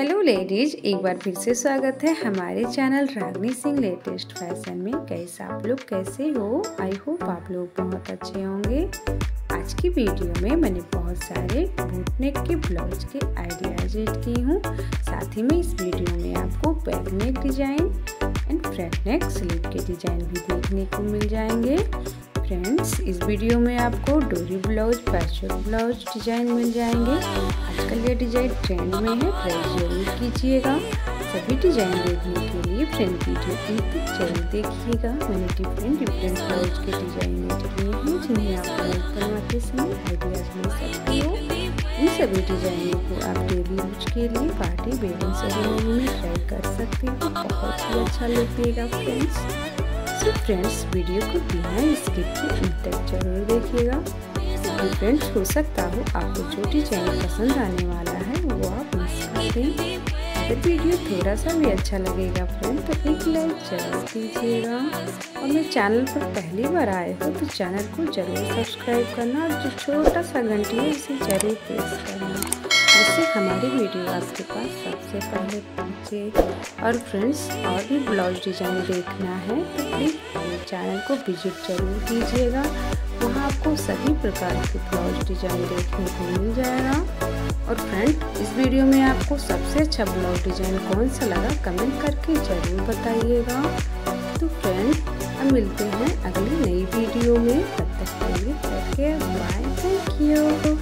Hello ladies, एक बार फिर से स्वागत है हमारे channel Ragini Singh latest fashion में। कैसे आप लोग कैसे हो? आई होप आप लोग बहुत अच्छे होंगे। आज की वीडियो में मैंने बहुत सारे बूटनेक के ब्लाउज के आइडियाज़ एड की हूँ। साथ ही में इस वीडियो में आपको back neck design and front neck sleeve के डिज़ाइन भी देखने को मिल जाएँगे। फ्रेंड्स इस वीडियो में आपको डोरी ब्लाउज पैचवर्क ब्लाउज डिज़ाइन मिल जाएँगे। आजकल ये डिज़ाइन ट्रेंड में है ट्राई ज़रूर कीजिएगा। सभी डिज़ाइन देखने के लिए फ्रेंड वीडियो अंत तक ज़रूर देखिएगा। मैंने डिफरेंट डिफरेंट ब्लाउज के डिज़ाइन किए हैं, जिन्हें आप ब्लाउज बनवाते समय आइडियाज़ मिल सकते हो। इन सभी डिजाइनों को आप डेली यूज़ के लिए पार्टी वेडिंग सेरेमनी में ट्राई कर सकते हो। बहुत ही अच्छा लुक देगा फ्रेंड्स सो फ्रेंड्स वीडियो को बिना स्किप के अंत तक ज़रूर देखिएगा। क्योंकि फ्रेंड्स हो सकता हो आपको जो डिज़ाइन पसंद आने वाला है, वो आप मिस कर। दें अगर वीडियो थोड़ा सा भी अच्छा लगेगा फ्रेंड तो एक लाइक ज़रूर कीजिएगा और मेरे चैनल पर पहली बार आए हो तो चैनल को ज़रूर सब्सक्राइब करना और जो छोटा सा घंटी है, उसे ज़रूर प्रेस करना। जिससे हमारी वीडियो आपके पास सबसे पहले पहुँचे और फ्रेंड्स और भी ब्लाउज डिज़ाइन देखना है तो प्लीज़ चैनल को विज़िट ज़रूर कीजिएगा। वहाँ आपको सभी प्रकार के ब्लाउज डिज़ाइन देखने को मिल जाएगा। और फ्रेंड इस वीडियो में आपको सबसे अच्छा ब्लाउज डिज़ाइन कौन सा लगा कमेंट करके ज़रूर बताइएगा। तो फ्रेंड अब मिलते हैं अगली नई वीडियो में। तब तक के लिए बाय थैंक यू